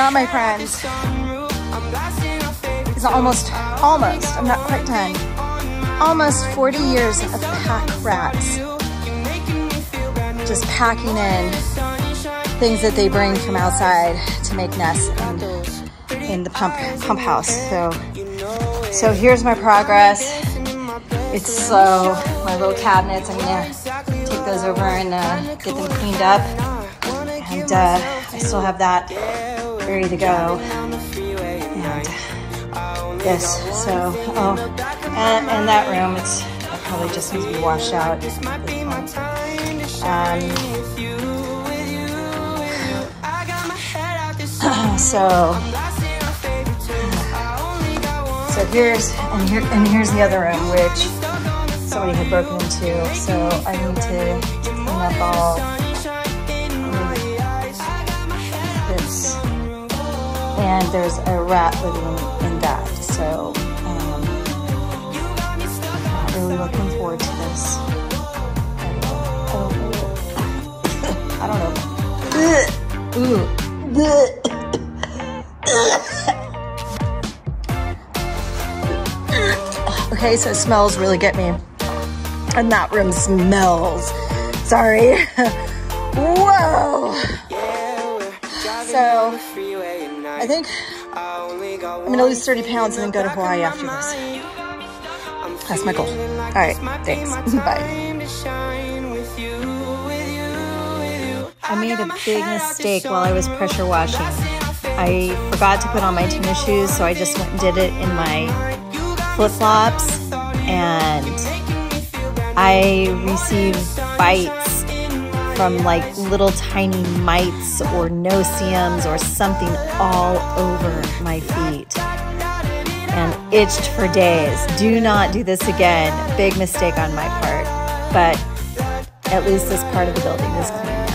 That, my friends, it's almost, almost, I'm not quite done, almost 40 years of pack rats. Just packing in things that they bring from outside to make nests in, in the pump, pump house. So, so here's my progress. It's slow. My little cabinets, I'm gonna take those over and uh, get them cleaned up. And uh, I still have that ready to go. And yes, so, oh, and, and that room, it's it probably just needs to be washed out. Um, so, so here's, and here, and here's the other room, which somebody had broken into. So I need to clean up all And there's a rat living in that. So um, not really looking forward to this. I don't know. Okay, so smells really get me. And that room smells. Sorry. Whoa. So, I think I'm gonna lose 30 pounds and then go to Hawaii after this. That's my goal. All right, thanks. Bye. I made a big mistake while I was pressure washing. I forgot to put on my tennis shoes, so I just went and did it in my flip flops, and I received bites from like little tiny mites or no-see-ums or something all over my feet and itched for days. Do not do this again. Big mistake on my part, but at least this part of the building is clean.